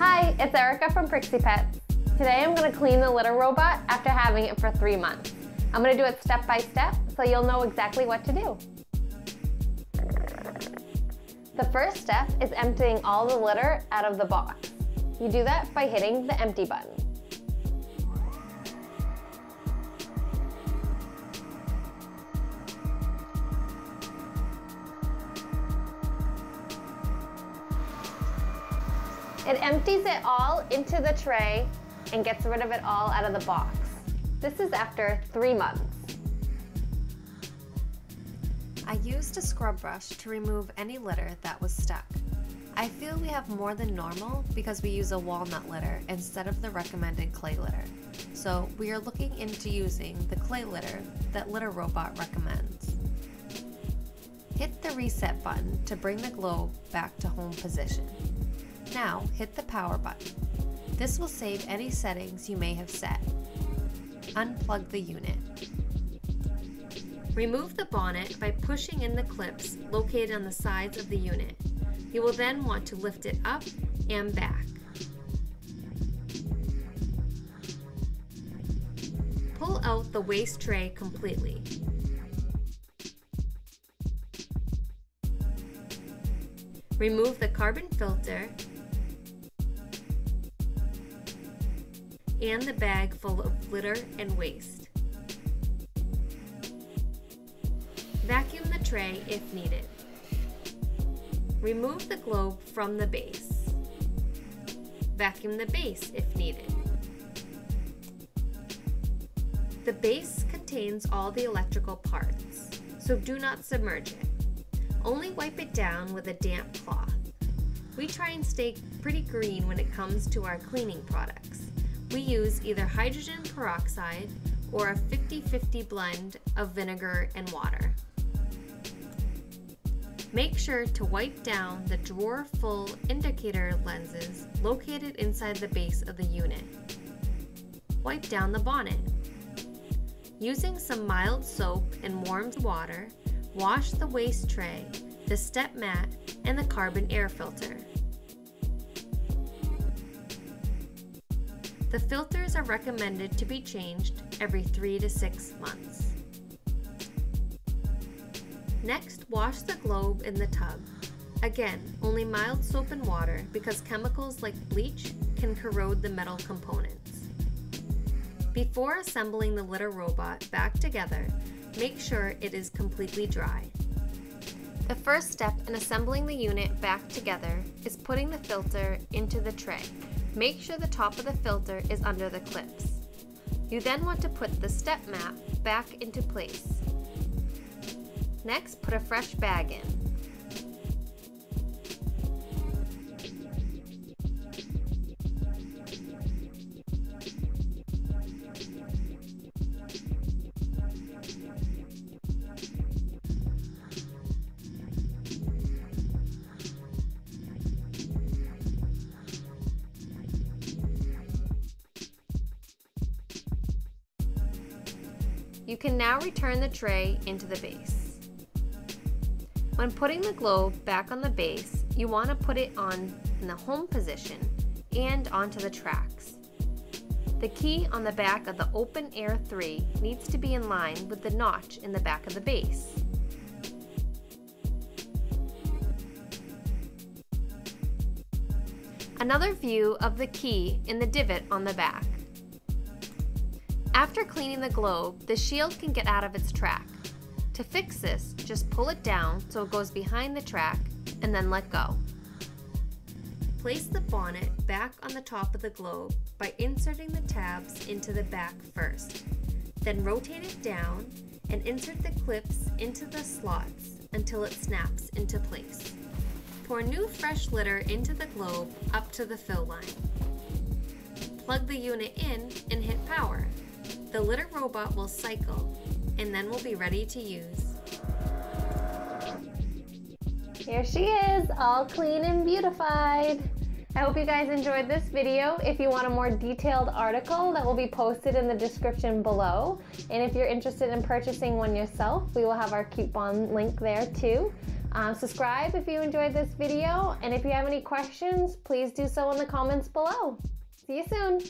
Hi, it's Erica from Prixie Pets. Today I'm going to clean the litter robot after having it for three months. I'm going to do it step by step so you'll know exactly what to do. The first step is emptying all the litter out of the box. You do that by hitting the empty button. It empties it all into the tray and gets rid of it all out of the box. This is after three months. I used a scrub brush to remove any litter that was stuck. I feel we have more than normal because we use a walnut litter instead of the recommended clay litter. So we are looking into using the clay litter that Litter Robot recommends. Hit the reset button to bring the globe back to home position. Now hit the power button. This will save any settings you may have set. Unplug the unit. Remove the bonnet by pushing in the clips located on the sides of the unit. You will then want to lift it up and back. Pull out the waste tray completely. Remove the carbon filter and the bag full of litter and waste. Vacuum the tray if needed. Remove the globe from the base. Vacuum the base if needed. The base contains all the electrical parts, so do not submerge it. Only wipe it down with a damp cloth. We try and stay pretty green when it comes to our cleaning products. We use either hydrogen peroxide or a 50-50 blend of vinegar and water. Make sure to wipe down the drawer full indicator lenses located inside the base of the unit. Wipe down the bonnet. Using some mild soap and warm water, wash the waste tray, the step mat, and the carbon air filter. The filters are recommended to be changed every 3 to 6 months. Next, wash the globe in the tub. Again, only mild soap and water because chemicals like bleach can corrode the metal components. Before assembling the litter robot back together, make sure it is completely dry. The first step in assembling the unit back together is putting the filter into the tray. Make sure the top of the filter is under the clips. You then want to put the step mat back into place. Next, put a fresh bag in. You can now return the tray into the base. When putting the globe back on the base, you want to put it on in the home position and onto the tracks. The key on the back of the Open Air 3 needs to be in line with the notch in the back of the base. Another view of the key in the divot on the back. After cleaning the globe, the shield can get out of its track. To fix this, just pull it down so it goes behind the track and then let go. Place the bonnet back on the top of the globe by inserting the tabs into the back first. Then rotate it down and insert the clips into the slots until it snaps into place. Pour new fresh litter into the globe up to the fill line. Plug the unit in and hit power. The litter robot will cycle and then we'll be ready to use. Here she is, all clean and beautified. I hope you guys enjoyed this video. If you want a more detailed article that will be posted in the description below. And if you're interested in purchasing one yourself, we will have our coupon link there too. Um, subscribe if you enjoyed this video, and if you have any questions, please do so in the comments below. See you soon.